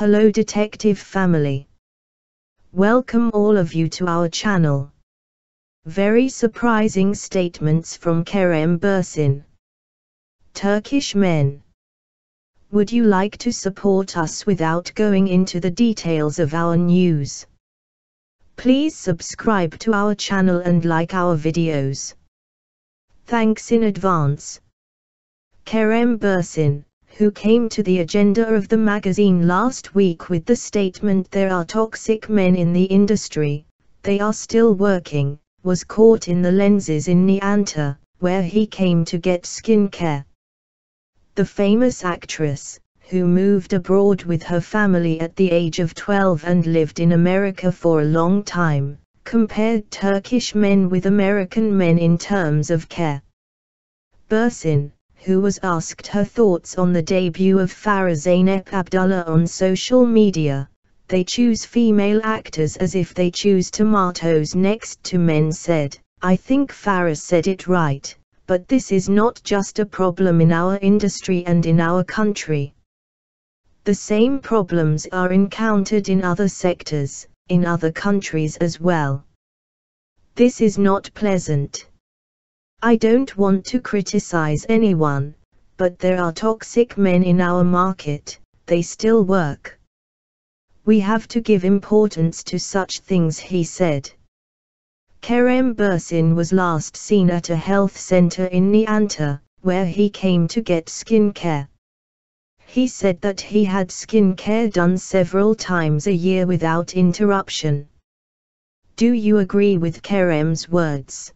Hello detective family. Welcome all of you to our channel. Very surprising statements from Kerem Bürsin. Turkish men. Would you like to support us without going into the details of our news? Please subscribe to our channel and like our videos. Thanks in advance. Kerem Bürsin, who came to the agenda of the magazine last week with the statement there are toxic men in the industry, they are still working, was caught in the lenses in Nişantaşı, where he came to get skincare. The famous actress, who moved abroad with her family at the age of 12 and lived in America for a long time, compared Turkish men with American men in terms of care. Bürsin, who was asked her thoughts on the debut of Farah Zeynep Abdullah on social media, they choose female actors as if they choose tomatoes next to men said, I think Farah said it right, but this is not just a problem in our industry and in our country. The same problems are encountered in other sectors, in other countries as well. This is not pleasant. I don't want to criticize anyone, but there are toxic men in our market, they still work. We have to give importance to such things he said. Kerem Bürsin was last seen at a health center in Nişantaşı, where he came to get skin care. He said that he had skin care done several times a year without interruption. Do you agree with Kerem's words?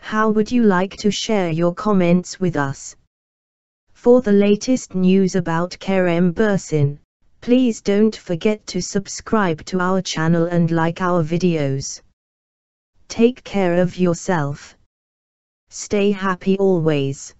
How would you like to share your comments with us? For the latest news about Kerem Bürsin, please don't forget to subscribe to our channel and like our videos. Take care of yourself. Stay happy always.